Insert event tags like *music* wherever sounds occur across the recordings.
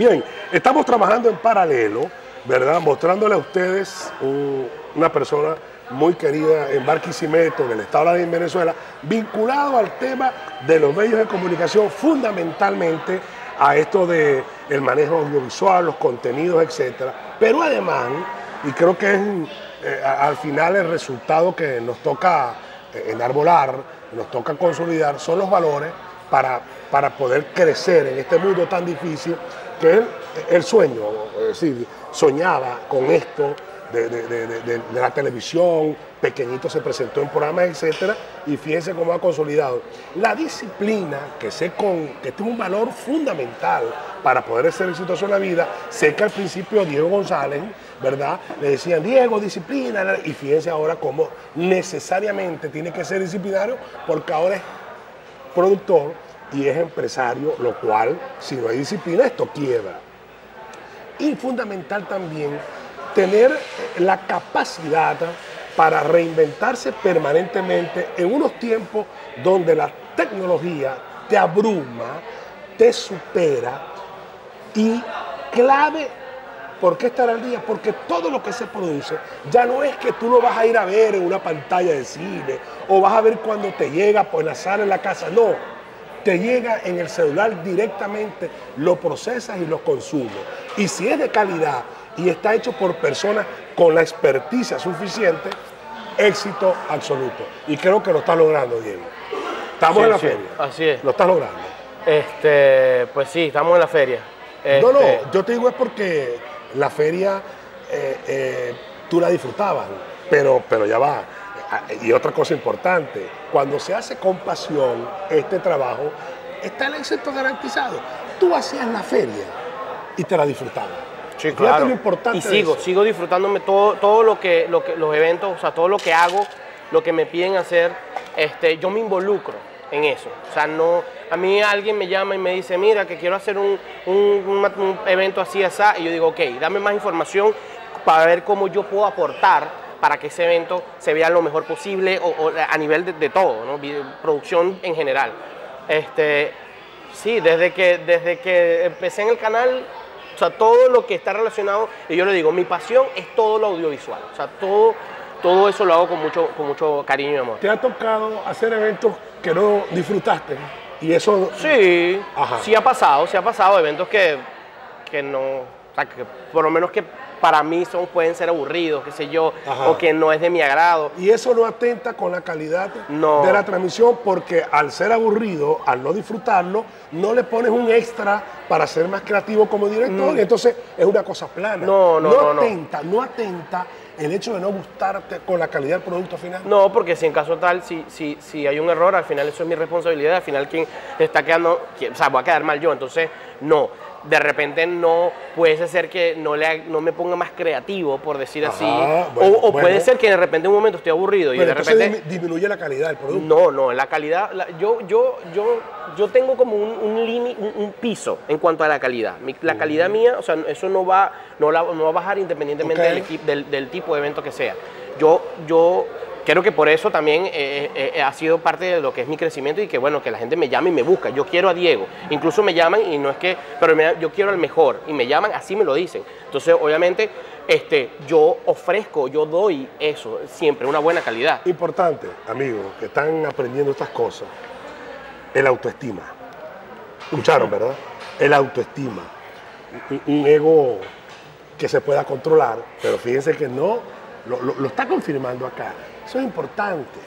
Bien, estamos trabajando en paralelo, ¿verdad? Mostrándole a ustedes un- una persona muy querida en Barquisimeto, en el estado de Venezuela, vinculado al tema de los medios de comunicación, fundamentalmente a esto de manejo audiovisual, los contenidos, etcétera. Pero además, y creo que es eh, al final el resultado que nos toca eh, enarbolar, nos toca consolidar, son los valores para, para poder crecer en este mundo tan difícil que él, el sueño, decir, soñaba con esto de, de- la televisión, pequeñito se presentó en programas, etcétera, y fíjense cómo ha consolidado. La disciplina, que sé con, que es un valor fundamental para poder ser exitoso en la vida, sé que al principio Diego González, ¿verdad? Le decían, Diego, disciplina, y fíjense ahora cómo necesariamente tiene que ser disciplinario, porque ahora es productor y es empresario, lo cual, si no hay disciplina, esto quiebra. Y fundamental también tener la capacidad para reinventarse permanentemente en unos tiempos donde la tecnología te abruma, te supera y clave ¿Por qué estar al día? Porque todo lo que se produce ya no es que tú lo vas a ir a ver en una pantalla de cine o vas a ver cuando te llega por la sala en la casa. No, te llega en el celular directamente, lo procesas y lo consumes. Y si es de calidad y está hecho por personas con la experticia suficiente, éxito absoluto. Y creo que lo estás logrando, Diego. Estamos Sí, en la sí, feria. así es. Lo estás logrando. Este, pues sí, estamos en la feria. No, no, Este, yo te digo es porque la feria eh, eh, tú la disfrutabas, pero, pero ya va. Y otra cosa importante, cuando se hace con pasión este trabajo, está el éxito garantizado. Tú hacías la feria y te la disfrutabas. Sí, claro. lo importante y sigo, eso. sigo disfrutándome todo, todo lo que, lo que, los eventos, o sea, todo lo que hago, lo que me piden hacer, este, yo me involucro en eso. O sea, no, a mí alguien me llama y me dice, mira, que quiero hacer un, un- un- un evento así, así, y yo digo, ok, dame más información para ver cómo yo puedo aportar para que ese evento se vea lo mejor posible o, o a nivel de, de todo, ¿no? Producción en general. Este, sí, desde que, desde que empecé en el canal, o sea, todo lo que está relacionado, y yo le digo, mi pasión es todo lo audiovisual. O sea, todo, todo eso lo hago con mucho, con mucho cariño y amor. ¿Te ha tocado hacer eventos que no disfrutaste? Y eso Sí, Ajá. sí ha pasado, sí ha pasado eventos que, que no, o sea, que por lo menos que para mí son, pueden ser aburridos, qué sé yo, Ajá. o que no es de mi agrado. Y eso no atenta con la calidad No. de la transmisión porque al ser aburrido, al no disfrutarlo, no le pones un extra para ser más creativo como director y entonces es una cosa plana. Mm. No, no, no, no. atenta, no atenta el hecho de no gustarte con la calidad del producto final. No, porque si en caso tal, si, si, si hay un error, al final eso es mi responsabilidad, al final quien está quedando, o sea, voy a quedar mal yo, entonces no. De repente no puede ser que no, le, no me ponga más creativo, por decir así. Ajá, O- bueno, o, puede bueno. ser que de repente en un momento estoy aburrido y Pero de repente... disminuye la calidad del producto. No, no, la calidad, la- yo, yo, yo, yo tengo como un, un, limi- un- un piso en cuanto a la calidad. Mi- la calidad mía, o sea, eso no va, no, la- no va a bajar independientemente del, equi- del, del tipo de evento que sea. Yo, yo creo que por eso también eh, eh, eh, ha sido parte de lo que es mi crecimiento y que bueno, que la gente me llama y me busca. Yo quiero a Diego. Incluso me llaman y no es que, pero me- yo quiero al mejor y me llaman, así me lo dicen. Entonces, obviamente, este, yo ofrezco, yo doy eso, siempre, una buena calidad. Importante, amigos, que están aprendiendo estas cosas, el autoestima. Escucharon, ¿verdad? El autoestima. Un, un ego que se pueda controlar, pero fíjense que no, lo, lo- lo está confirmando acá. Eso es importante,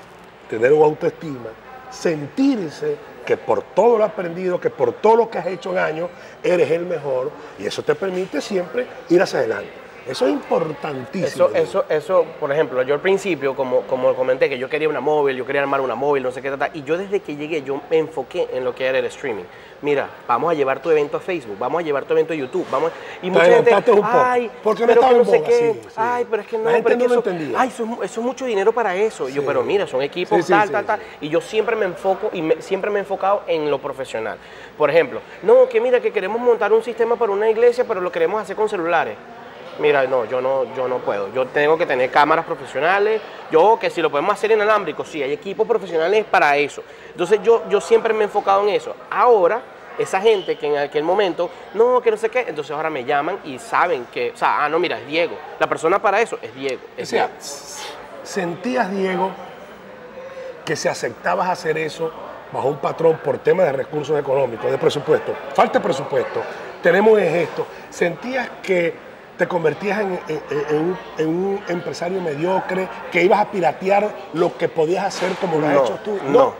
tener un autoestima, sentirse que por todo lo aprendido, que por todo lo que has hecho en años, eres el mejor y eso te permite siempre ir hacia adelante. Eso es importantísimo. Eso, eso, eso, por ejemplo, yo al principio, como, como comenté, que yo quería una móvil, yo quería armar una móvil, no sé qué tal, y yo desde que llegué, yo me enfoqué en lo que era el streaming. Mira, vamos a llevar tu evento a Facebook, vamos a llevar tu evento a YouTube, vamos a- y mucha gente, un poco, ay, porque no pero estaba que no sé boga, qué, sí, sí. ay, pero es que no, La gente pero es que no lo eso, entendía. ay, eso, es- eso es mucho dinero para eso. Y Yo, Sí. pero mira, son equipos, Sí, sí, tal, sí, tal, sí. tal, y yo siempre me enfoco y me- siempre me he enfocado en lo profesional. Por ejemplo, no, que mira, que queremos montar un sistema para una iglesia, pero lo queremos hacer con celulares. Mira, no, yo no, yo no puedo. Yo tengo que tener cámaras profesionales. Yo, que si lo podemos hacer inalámbrico, sí, hay equipos profesionales para eso. Entonces, yo, yo siempre me he enfocado en eso. Ahora, esa gente que en aquel momento, no, que no sé qué, entonces ahora me llaman y saben que, o sea, ah, no, mira, es Diego. La persona para eso es Diego. O Es sea, Diego. sentías, Diego, que si aceptabas hacer eso bajo un patrón por tema de recursos económicos, de presupuesto, falta de presupuesto, tenemos esto, sentías que te convertías en, en- en un, en un empresario mediocre, que ibas a piratear lo que podías hacer como lo has hecho tú. No,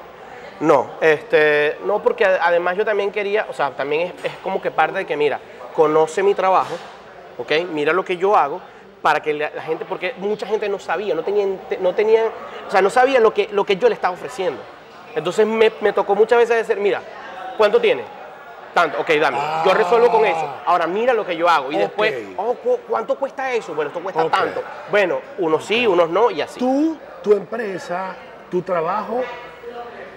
no, este, no, porque además yo también quería, o sea, también es, es como que parte de que, mira, conoce mi trabajo, ¿ok? Mira lo que yo hago para que la, la gente, porque mucha gente no sabía, no tenía, no tenía, o sea, no sabía lo que, lo que yo le estaba ofreciendo. Entonces me, me tocó muchas veces decir, mira, ¿cuánto tiene? Tanto, ok, dame. Yo Ah. resuelvo con eso. Ahora mira lo que yo hago. Y después, oh, ¿cu- ¿cuánto cuesta eso? Bueno, esto cuesta tanto. Bueno, unos sí, unos no, y así. Tú, tu empresa, tu trabajo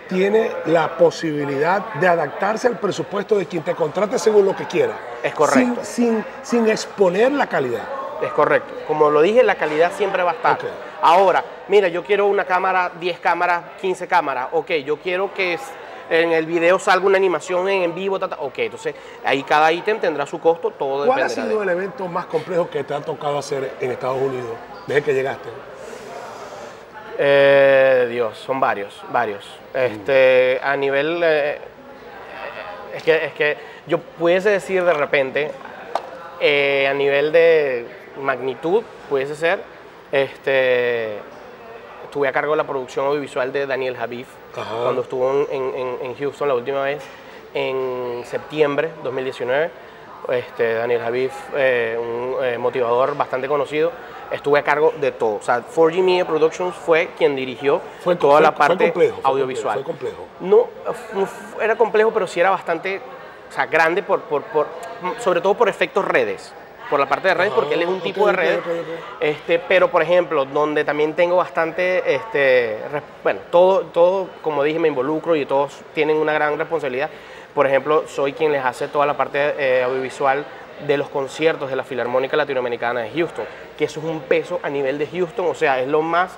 tiene la posibilidad de adaptarse al presupuesto de quien te contrate según lo que quiera. Es correcto. Sin, sin, sin exponer la calidad. Es correcto. Como lo dije, la calidad siempre va a estar. Ahora, mira, yo quiero una cámara, 10 cámaras, 15 cámaras. Ok, yo quiero que s- en el video salga una animación en, vivo. Ok, entonces ahí cada ítem tendrá su costo, todo ¿Cuál ha sido de- el evento más complejo que te ha tocado hacer en Estados Unidos desde que llegaste? Eh, Dios, son varios, varios. Este, a nivel. eh, es, que, es que yo pudiese decir de repente, eh, a nivel de magnitud, pudiese ser, este, estuve a cargo de la producción audiovisual de Daniel Javif Ajá. cuando estuvo en, en- en Houston la última vez, en septiembre 2019. Este, Daniel Javif, eh, un eh, motivador bastante conocido, estuve a cargo de todo. O sea, 4G Media Productions fue quien dirigió Fue- toda fue- la fue parte complejo, audiovisual. complejo, fue complejo. No, era complejo, pero sí era bastante, o sea, grande, por, por, por- sobre todo por efectos redes. Por la parte de redes, porque él es un tipo de ok. Este, pero, por ejemplo, donde también tengo bastante, este, bueno, todo, todo, como dije, me involucro y todos tienen una gran responsabilidad. Por ejemplo, soy quien les hace toda la parte eh, audiovisual de los conciertos de la Filarmónica Latinoamericana de Houston, que eso es un peso a nivel de Houston, o sea, es lo más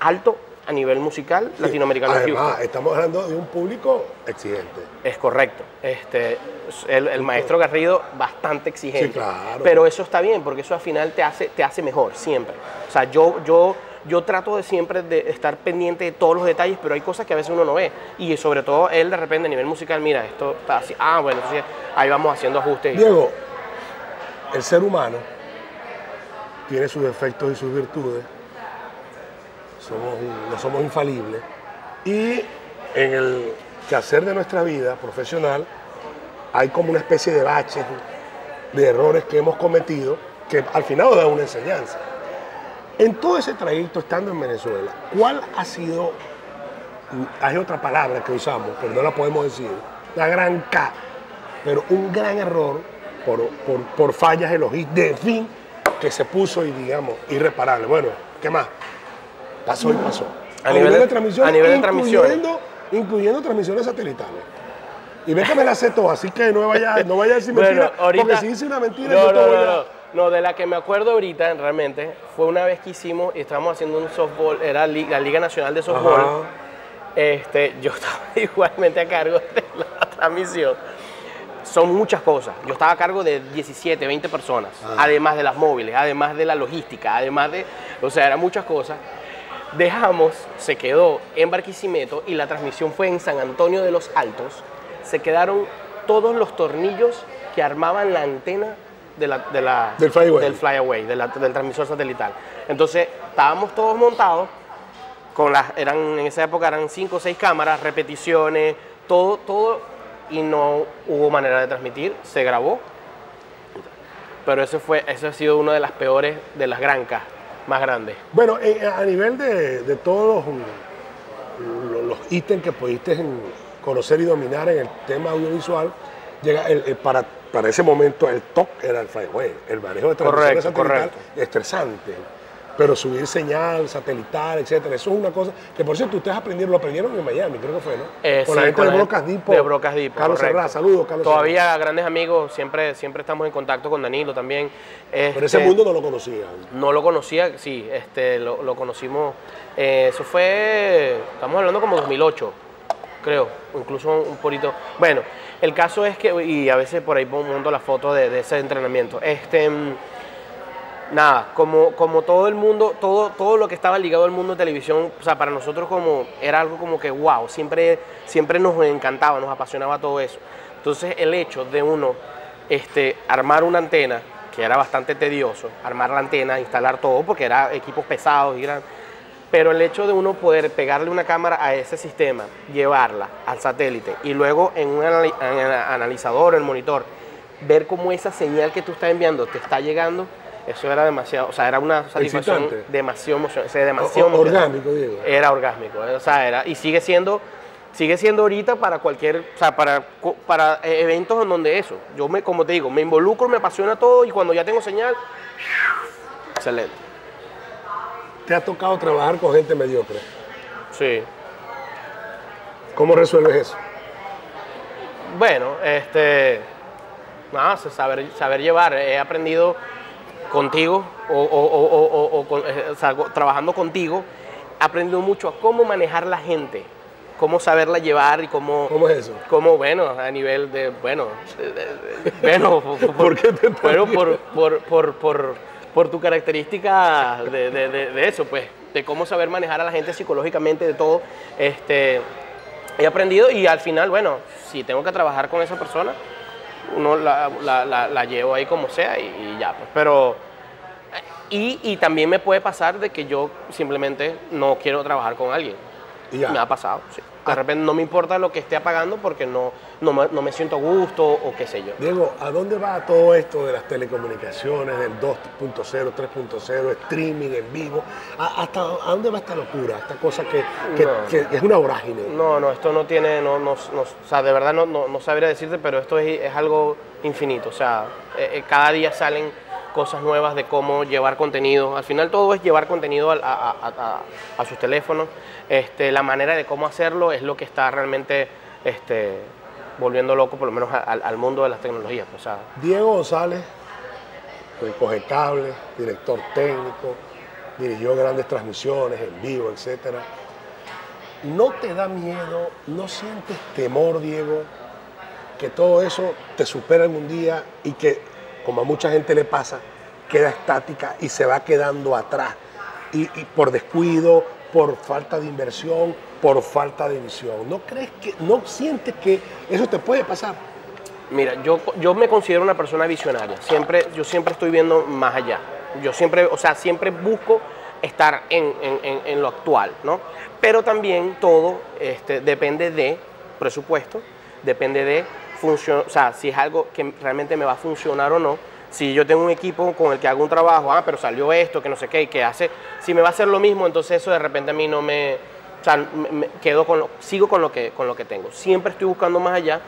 alto a nivel musical latinoamericano de Además, estamos hablando de un público exigente. Es correcto. Este, el, el maestro Garrido bastante exigente. Sí, claro. Pero eso está bien, porque eso al final te hace, te hace mejor, siempre. O sea, yo, yo, yo trato de siempre de estar pendiente de todos los detalles, pero hay cosas que a veces uno no ve. Y sobre todo él de repente a nivel musical, mira, esto está así. Ah, bueno, entonces ahí vamos haciendo ajustes. Diego, el ser humano tiene sus defectos y sus virtudes. Somos, no somos infalibles. Y en el quehacer de nuestra vida profesional hay como una especie de baches, de errores que hemos cometido que al final dan una enseñanza. En todo ese trayecto estando en Venezuela, ¿cuál ha sido, hay otra palabra que usamos, pero no la podemos decir, la gran K, pero un gran error por, por, por fallas los hits de fin que se puso y digamos irreparable. Bueno, ¿qué más? Pasó y pasó. A nivel de- transmisiones, a nivel de transmisiones. incluyendo, incluyendo transmisiones satelitales. Y ve que me la sé todo, así que no vaya, no vaya a decir mentira, porque si dice una mentira, no, yo te no, voy no, a... no. No, de la que me acuerdo ahorita realmente fue una vez que hicimos y estábamos haciendo un softball, era la Liga Nacional de Softball. Ajá. Este, yo estaba *laughs* igualmente a cargo de la transmisión. Son muchas cosas. Yo estaba a cargo de 17, 20 personas, Ah. además de las móviles, además de la logística, además de, o sea, eran muchas cosas. Dejamos, se quedó en Barquisimeto y la transmisión fue en San Antonio de los Altos. Se quedaron todos los tornillos que armaban la antena de la, de la- Del flyaway. del flyaway, de la- del transmisor satelital. Entonces, estábamos todos montados, con las, eran, en esa época eran cinco o seis cámaras, repeticiones, todo, todo, y no hubo manera de transmitir, se grabó. Pero ese fue, ha sido una de las peores, de las grancas más grandes. Bueno, eh, a nivel de, de todos los, los- ítems que pudiste conocer y dominar en el tema audiovisual, llega el- el- para, para ese momento el top era el flyway, el manejo de Correcto, satelital correcto. estresante. Pero subir señal satelital, etcétera, eso es una cosa que por cierto ustedes aprendieron, lo aprendieron en Miami, creo que fue, ¿no? Eh, con sí, la gente con de Brocas Depot. de Brocas Depot, Carlos correcto. Serra, saludos, Carlos Serra. Todavía grandes amigos, siempre, siempre estamos en contacto con Danilo también. Pero ese Este, mundo no lo conocía. No lo conocía, sí, este, lo, lo conocimos. eh, eso fue, estamos hablando como 2008. creo, incluso un poquito. Bueno, el caso es que, y a veces por ahí pongo la foto de, de ese entrenamiento. Este, nada, como, como todo el mundo, todo, todo lo que estaba ligado al mundo de televisión, o sea, para nosotros como era algo como que wow, siempre, siempre nos encantaba, nos apasionaba todo eso. Entonces el hecho de uno este, armar una antena, que era bastante tedioso, armar la antena, instalar todo, porque era equipos pesados y grandes, pero el hecho de uno poder pegarle una cámara a ese sistema, llevarla al satélite y luego en un anali- en analizador, el monitor, ver cómo esa señal que tú estás enviando te está llegando, eso era demasiado, o sea, era una satisfacción Excitante. demasiado emocionante, demasiado o- orgánico, Diego. Era orgásmico, eh, o sea, era, y sigue siendo, sigue siendo ahorita para cualquier, o sea, para, para eh, eventos en donde eso, yo me, como te digo, me involucro, me apasiona todo y cuando ya tengo señal, excelente. Te ha tocado trabajar con gente mediocre. Sí. ¿Cómo resuelves eso? Bueno, este, nada, saber, saber llevar. He aprendido contigo, o, o- o- o- con- eh, o sea, go- trabajando contigo, aprendido mucho a cómo manejar la gente, cómo saberla llevar y cómo, ¿Cómo es eso? cómo, bueno, a nivel de, bueno, de- de- bueno, *laughs* por, ¿Por qué te bueno, por, por, por, por, por tu característica de- de eso, pues, de cómo saber manejar a la gente psicológicamente, de todo, este, he aprendido y al final, bueno, si tengo que trabajar con esa persona, uno la, la- la- la llevo ahí como sea y, y ya, pues, pero... Y, y también me puede pasar de que yo simplemente no quiero trabajar con alguien. Y ya. Me ha pasado, sí. De repente no me importa lo que esté apagando porque no, no, me, no me siento gusto o qué sé yo. Diego, ¿a dónde va todo esto de las telecomunicaciones, del 2.0, 3.0, streaming en vivo? ¿A, hasta, ¿A dónde va esta locura? Esta cosa que, que- No. que es una vorágine. No, no, esto no tiene, no, no, no- o sea, de verdad no, no, no sabría decirte, pero esto es, es algo infinito. O sea, eh, eh, cada día salen cosas nuevas de cómo llevar contenido. Al final todo es llevar contenido a, sus teléfonos. Este, la manera de cómo hacerlo es lo que está realmente este, volviendo loco, por lo menos al, mundo de las tecnologías. Sea, Diego González, que coge cable, director técnico, dirigió grandes transmisiones en vivo, etcétera. ¿No te da miedo, no sientes temor, Diego, que todo eso te supera algún día y que, como a mucha gente le pasa, queda estática y se va quedando atrás? Y, por descuido, por falta de inversión, por falta de visión. ¿No crees que, no sientes que eso te puede pasar? Mira, yo, yo me considero una persona visionaria. Siempre, yo siempre estoy viendo más allá. Yo siempre, o sea, siempre busco estar en, en- en- en lo actual, ¿no? Pero también todo este, depende de presupuesto, depende de función, o sea, si es algo que realmente me va a funcionar o no. Si yo tengo un equipo con el que hago un trabajo, ah, pero salió esto, que no sé qué, y que hace, si me va a hacer lo mismo, entonces eso de repente a mí no me, o sea, me- me quedo con lo- sigo con lo que, con lo que tengo. Siempre estoy buscando más allá.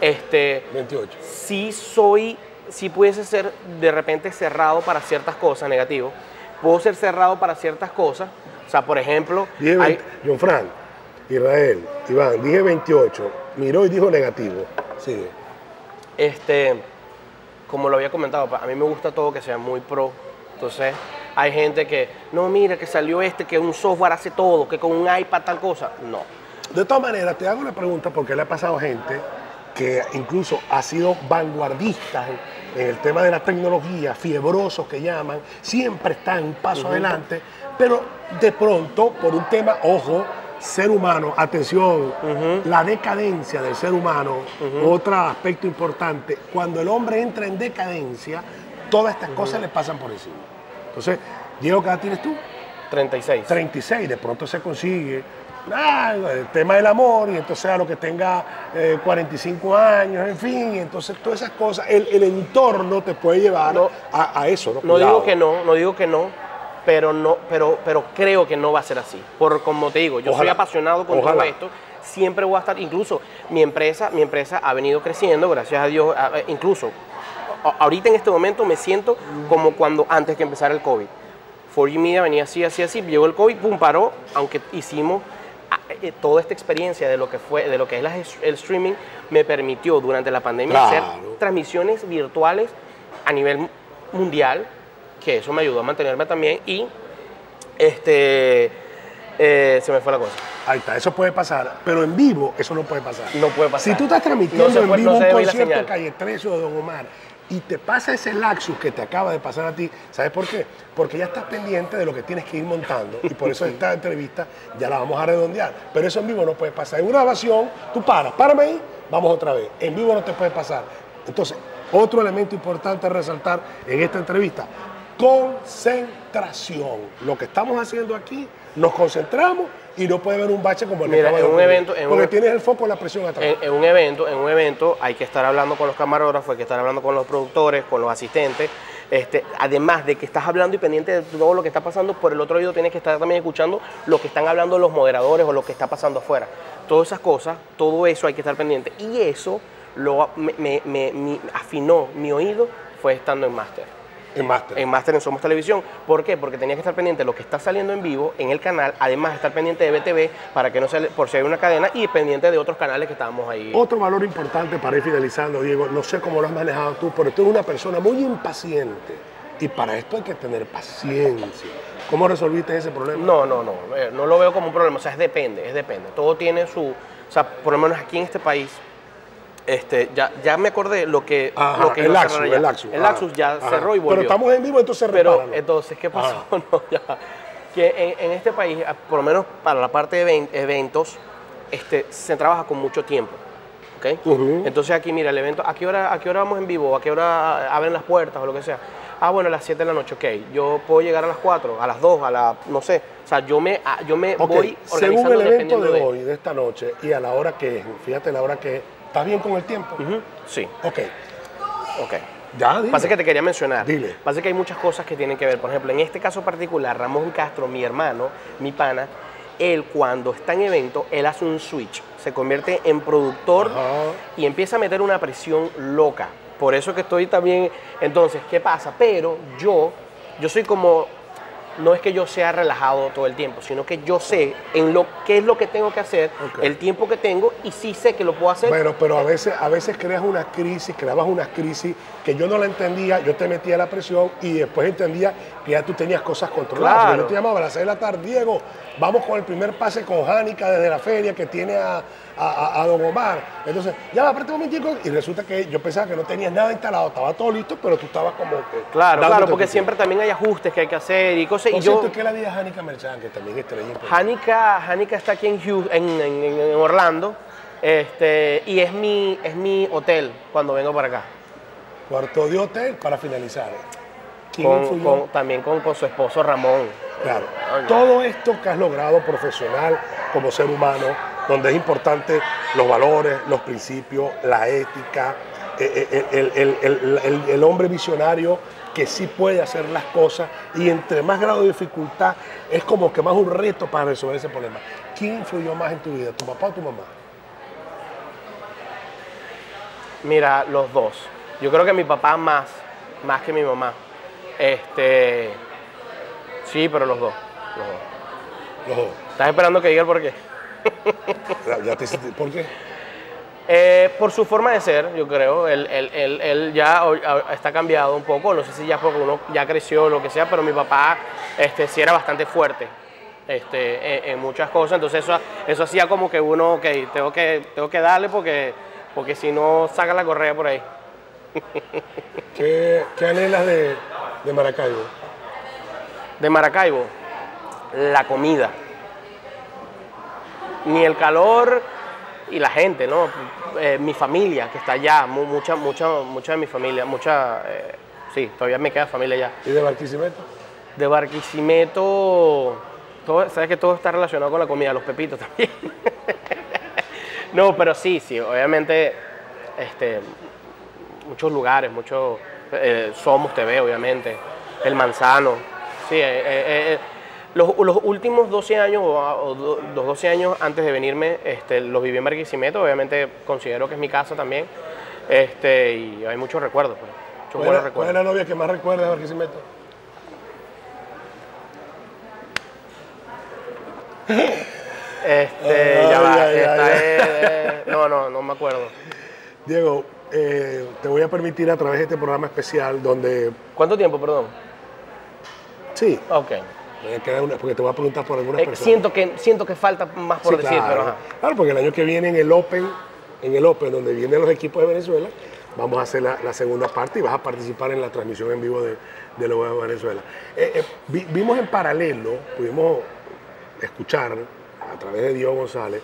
Este, 28. sí soy, sí pudiese ser de repente cerrado para ciertas cosas, negativo. Puedo ser cerrado para ciertas cosas. O sea, por ejemplo, Dije hay- 20 John Frank, Israel, Iván, dije 28, miró y dijo negativo. Sigue. este, como lo había comentado, a mí me gusta todo que sea muy pro. Entonces, hay gente que, no, mira, que salió este, que un software hace todo, que con un iPad tal cosa. No. De todas maneras, te hago una pregunta porque le ha pasado a gente que incluso ha sido vanguardistas en, en el tema de la tecnología, fiebrosos que llaman, siempre están un paso adelante, pero de pronto, por un tema, ojo, ser humano, atención, la decadencia del ser humano, otro aspecto importante, cuando el hombre entra en decadencia, todas estas cosas le pasan por encima. Entonces, Diego, ¿qué edad tienes tú? 36. 36, de pronto se consigue ah, el tema del amor, y entonces a lo que tenga eh, 45 años, en fin, entonces todas esas cosas, el, el entorno te puede llevar No. a, a eso, ¿no? No digo que no, no digo que no, pero no, pero, pero creo que no va a ser así. Por como te digo, yo soy apasionado con Ojalá. todo esto. Siempre voy a estar, incluso mi empresa, mi empresa ha venido creciendo, gracias a Dios. a- incluso ahorita en este momento me siento como cuando antes que empezara el COVID. 4G Media venía así, así, así, llegó el COVID, pum, paró, aunque hicimos ah, eh, toda esta experiencia de lo que fue, de lo que es la- el streaming, me permitió durante la pandemia hacer transmisiones virtuales a nivel mundial, que eso me ayudó a mantenerme también y este eh, se me fue la cosa. Ahí está, eso puede pasar, pero en vivo eso no puede pasar. No puede pasar. Si tú estás transmitiendo No en vivo no un concierto de. Calle 13 o de Don Omar y te pasa ese laxus que te acaba de pasar a ti, ¿sabes por qué? Porque ya estás pendiente de lo que tienes que ir montando y por eso esta entrevista ya la vamos a redondear. Pero eso en vivo no puede pasar. En una grabación, tú paras, párame ahí, vamos otra vez. En vivo no te puede pasar. Entonces, otro elemento importante a resaltar en esta entrevista, concentración. Lo que estamos haciendo aquí, nos concentramos y no puede haber un bache como el Mira, en un ocurrir. evento- en porque un- tienes el foco en la presión atrás. En, en un evento, en un evento hay que estar hablando con los camarógrafos, hay que estar hablando con los productores, con los asistentes. Este, además de que estás hablando y pendiente de todo lo que está pasando, por el otro oído tienes que estar también escuchando lo que están hablando los moderadores o lo que está pasando afuera. Todas esas cosas, todo eso hay que estar pendiente. Y eso lo, me, me- afinó mi oído fue estando en máster en máster. en Máster en Somos Televisión. ¿Por qué? Porque tenía que estar pendiente de lo que está saliendo en vivo en el canal, además estar pendiente de BTV para que no se por si hay una cadena y pendiente de otros canales que estábamos ahí. Otro valor importante para ir finalizando, Diego, no sé cómo lo has manejado tú, pero tú eres una persona muy impaciente y para esto hay que tener paciencia. ¿Cómo resolviste ese problema? No, no, no, eh, no lo veo como un problema, o sea, es depende, es depende. Todo tiene su, o sea, por lo menos aquí en este país, este, ya, ya me acordé lo que, Ajá, lo que el iba a Laxus, cerrar ya. el Laxus. El ajá, Laxus ya ajá. cerró y volvió. Pero estamos en vivo, entonces Pero repáralo. entonces, ¿qué pasó? Ajá. *laughs* No, ya. Que en, en este país, por lo menos para la parte de even- eventos, este, se trabaja con mucho tiempo. ¿ok? Ujú. Entonces aquí, mira, el evento, ¿a qué, hora, ¿a qué hora vamos en vivo? ¿A qué hora abren las puertas o lo que sea? Ah, bueno, a las 7 de la noche, ok. Yo puedo llegar a las 4, a las 2, a la, no sé. O sea, yo me, yo me voy según organizando el evento de de... hoy, de esta noche, y a la hora que es, fíjate la hora que es, ¿estás bien con el tiempo? Sí, Ok, ok. ya, dime. Pasa que te quería mencionar. Dile. Pasa que hay muchas cosas que tienen que ver. Por ejemplo, en este caso particular, Ramón Castro, mi hermano, mi pana, él cuando está en evento, él hace un switch. Se convierte en productor y empieza a meter una presión loca. Por eso que estoy también. Entonces, ¿qué pasa? Pero yo, yo soy como. No es que yo sea relajado todo el tiempo, sino que yo sé en lo qué es lo que tengo que hacer, el tiempo que tengo y sí sé que lo puedo hacer. Bueno, pero a veces, a veces creas una crisis, creabas una crisis que yo no la entendía, yo te metía la presión y después entendía que ya tú tenías cosas controladas. Claro. Yo te llamaba a las 6 de la tarde, Diego, vamos con el primer pase con Jánica desde la feria que tiene a, a- a- Don Omar. Entonces, ya aparte un momentico, y resulta que yo pensaba que no tenías nada instalado, estaba todo listo, pero tú estabas como que... Claro, claro, porque tiempo. siempre también hay ajustes que hay que hacer y cosas. Por Y yo, ¿qué la vida de Jánica Merchan, que también es? Hanika, Hanika está aquí en, en, en- en- en Orlando este, y es mi, es mi hotel cuando vengo para acá. Cuarto de hotel para finalizar. ¿Quién Con- influyó? con- también con, con su esposo Ramón. Claro. Todo esto que has logrado profesional como ser humano, donde es importante los valores, los principios, la ética, el, el- el- hombre visionario que sí puede hacer las cosas y entre más grado de dificultad es como que más un reto para resolver ese problema. ¿Quién influyó más en tu vida, tu papá o tu mamá? Mira, los dos. Yo creo que mi papá más, más que mi mamá. Este, sí, pero los dos. Los dos. Los dos. ¿Estás esperando que diga el por qué? Ya- te ¿Por qué? Eh, por su forma de ser, yo creo. Él, él- él- él ya está cambiado un poco. No sé si ya porque uno ya creció o lo que sea, pero mi papá este, sí era bastante fuerte este, en, en muchas cosas. Entonces eso, eso hacía como que uno, ok, tengo que, tengo que darle porque, porque si no saca la correa por ahí. *laughs* ¿Qué, qué anhelas de, de Maracaibo? De Maracaibo, la comida. Ni el calor y la gente, ¿no? Eh, mi familia que está allá, mu- mucha, mucha, mucha de mi familia, mucha, eh, sí, todavía me queda familia allá. ¿Y de Barquisimeto? De Barquisimeto, todo, sabes que todo está relacionado con la comida, los pepitos también. *laughs* no, pero sí, sí, obviamente, este, muchos lugares, muchos, eh, Somos TV, obviamente, El Manzano, sí, los, los últimos 12 años, o, o do- los 12 años antes de venirme, este, los viví en Barquisimeto, obviamente considero que es mi casa también, este, y hay muchos recuerdos, pues, muchos ¿Cuál, buenos es- cuál recuerdos. es la novia que más recuerda de Barquisimeto? Este, ya va, esta ay. es- eh, no, no, no me acuerdo. Diego, eh, te voy a permitir a través de este programa especial donde, ¿Cuánto tiempo, perdón? sí, Ok. Porque te voy a preguntar por algunas Eh, personas. siento, que, siento que falta más por Sí, decir, claro. pero ajá. Claro, porque el año que viene en el Open, en el Open, donde vienen los equipos de Venezuela, vamos a hacer la, la segunda parte y vas a participar en la transmisión en vivo de, de los Juegos de Venezuela. Eh, eh, vi- vimos en paralelo, pudimos escuchar a través de Diego González,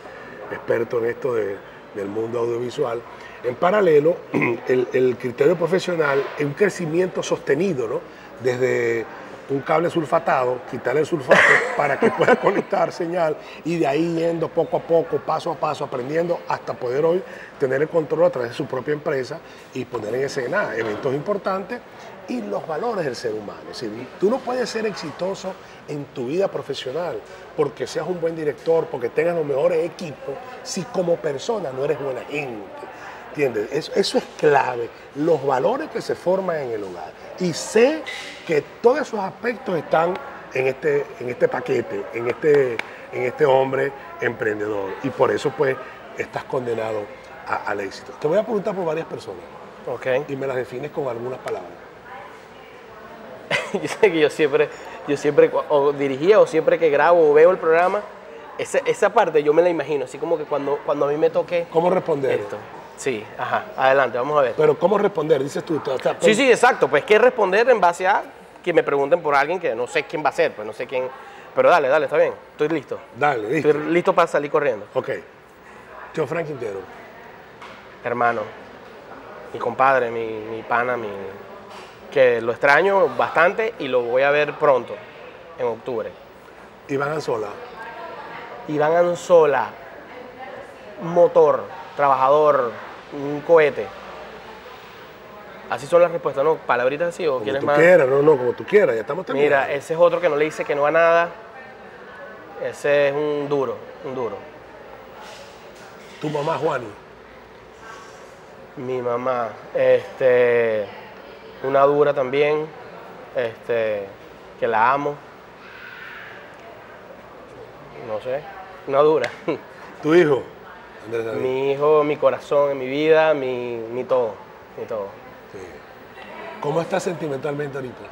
experto en esto de- del mundo audiovisual, en paralelo *clears throat* el, el criterio profesional es un crecimiento sostenido, ¿no? Desde un cable sulfatado, quitarle el sulfato *laughs* para que pueda conectar señal y de ahí yendo poco a poco, paso a paso, aprendiendo hasta poder hoy tener el control a través de su propia empresa y poner en escena eventos importantes y los valores del ser humano. Es decir, tú no puedes ser exitoso en tu vida profesional porque seas un buen director, porque tengas los mejores equipos, si como persona no eres buena gente. ¿Entiendes? Eso, eso es clave, los valores que se forman en el hogar. Y sé que todos esos aspectos están en este, en este paquete, en este, en este hombre emprendedor. Y por eso pues estás condenado a- al éxito. Te voy a preguntar por varias personas Ok. y me las defines con algunas palabras. *laughs* yo sé que yo siempre, yo siempre o dirigía o siempre que grabo o veo el programa, esa, esa parte yo me la imagino, así como que cuando, cuando a mí me toque ¿Cómo responder? esto. Sí, ajá, adelante, vamos a ver. Pero ¿cómo responder? Dices tú. o sea, Sí, sí, exacto, pues que responder en base a que me pregunten por alguien que no sé quién va a ser, pues no sé quién. Pero dale, dale, está bien, estoy listo. Dale, listo. Estoy listo para salir corriendo. Ok. Tío Frank Quintero. Hermano, mi compadre, mi, mi pana, mi, que lo extraño bastante y lo voy a ver pronto, en octubre. Iván Anzola. Iván Anzola, motor, trabajador, un cohete. Así son las respuestas, ¿no? Palabritas así o Como quieres tú más. quieras, no, no, como tú quieras, ya estamos terminando. Mira, ese es otro que no le dice que no a nada. Ese es un duro, un duro. Tu mamá, Juani. Mi mamá, este, una dura también, este, que la amo. No sé, una dura. Tu hijo, Andrés David. mi hijo, mi corazón, mi vida, mi, mi todo, mi todo. Sí. ¿Cómo estás sentimentalmente ahorita?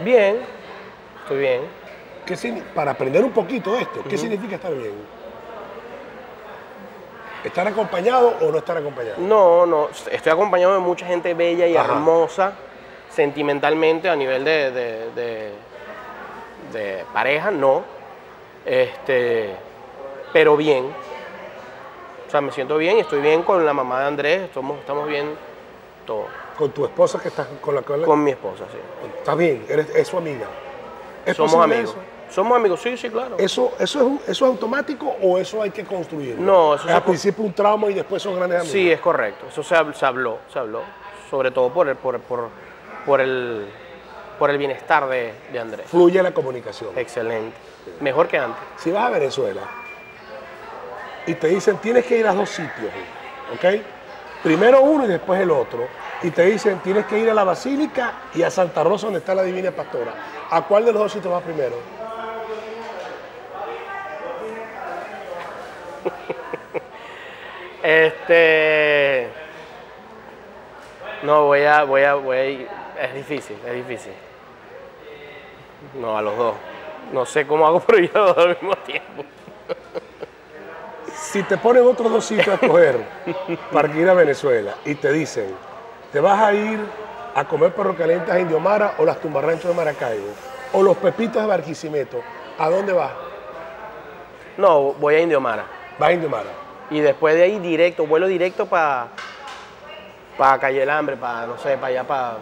Bien, estoy bien. ¿Qué para aprender un poquito de esto, ¿qué significa estar bien? ¿Estar acompañado o no estar acompañado? No, no, estoy acompañado de mucha gente bella y Ajá. hermosa, sentimentalmente a nivel de, de- de- de pareja, no. Este, pero bien. O sea, me siento bien, estoy bien con la mamá de Andrés, estamos, estamos bien todo. Con tu esposa que estás con la cual Con mi esposa, sí. Está bien, eres, es su amiga. ¿Es Somos amigos. Eso? Somos amigos, sí, sí, claro. ¿Eso, eso, es un- ¿Eso es automático o eso hay que construirlo? No, eso es al principio un trauma y después son grandes amigos. Sí, es correcto. Eso se, hab- se habló, se habló. Sobre todo por el, por, por, por el, por el bienestar de, de Andrés. Fluye la comunicación. Excelente. Mejor que antes. Si vas a Venezuela y te dicen tienes que ir a dos sitios, ¿ok? Primero uno y después el otro. Y te dicen tienes que ir a la Basílica y a Santa Rosa donde está la Divina Pastora. ¿A cuál de los dos sitios vas primero? *laughs* Este. No, voy a, voy a, voy a ir- Es difícil, es difícil. No, a los dos. No sé cómo hago, *laughs* pero yo dos al mismo tiempo. Si te ponen otros dos sitios a escoger para ir a Venezuela y te dicen, te vas a ir a comer perro calientes a Indiomara o las tumbarranchos de Maracaibo o los pepitos de Barquisimeto, ¿a dónde vas? No, voy a Indiomara. Vas a Indiomara. Y después de ahí directo, vuelo directo para para Calle el Hambre, para, no sé, para allá, para,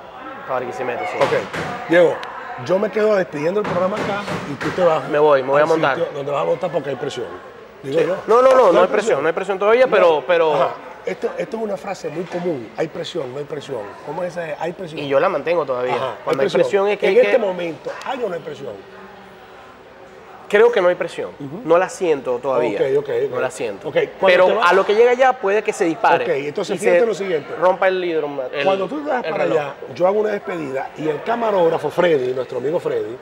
Barquisimeto. sí. Ok, Diego, yo me quedo despidiendo el programa acá y tú te vas. Me voy, me voy a montar. Donde vas a montar porque hay presión. Digo yo. No, no, no, no hay presión, no hay presión todavía, pero, pero Ajá. Esto, esto es una frase muy común. Hay presión, no hay presión. ¿Cómo es esa? Hay presión. y yo la mantengo todavía. Ajá, Cuando hay presión es que, En hay este que- momento, ¿hay o no hay presión? creo que no hay presión. No la siento todavía. Ok, ok, ok. No la siento. Pero a lo que llega allá puede que se dispare. Ok, entonces y fíjate se lo siguiente. Rompa el hidro. el- Cuando tú te vas para reloj. allá, yo hago una despedida y el camarógrafo Freddy, nuestro amigo Freddy,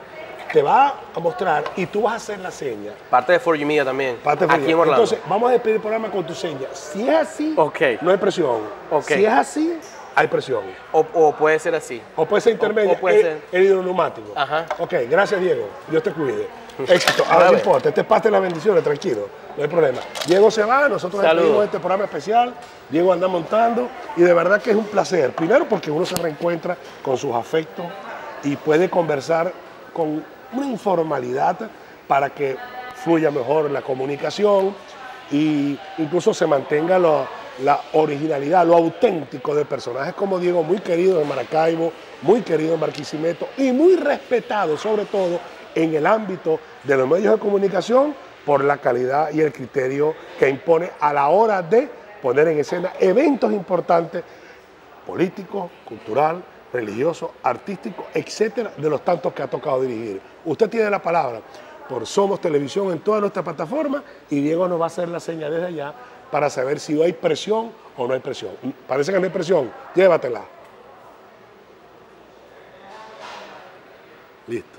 te va a mostrar y tú vas a hacer la seña. Parte de 4G Media también. Parte aquí Freddy. en Orlando. Entonces, vamos a despedir el programa con tu seña. Si es así, no hay presión. Si es así, hay presión. O, o puede ser así. O puede ser intermedio, O- o puede el, ser- el hidroneumático. Ajá. Ok, gracias Diego. Dios te cuide. *laughs* Éxito. Ahora no importa, este es parte de las bendiciones, tranquilo. No hay problema. Diego se va, nosotros despedimos este programa especial. Diego anda montando y de verdad que es un placer. Primero porque uno se reencuentra con sus afectos y puede conversar con una informalidad para que fluya mejor la comunicación y incluso se mantenga la originalidad, lo auténtico de personajes como Diego, muy querido en Maracaibo, muy querido en Barquisimeto y muy respetado sobre todo en el ámbito de los medios de comunicación por la calidad y el criterio que impone a la hora de poner en escena eventos importantes político, cultural, religioso, artístico, etcétera, de los tantos que ha tocado dirigir. Usted tiene la palabra por Somos Televisión en todas nuestras plataformas y Diego nos va a hacer la señal desde allá para saber si hay presión o no hay presión. Parece que no hay presión, llévatela. Listo.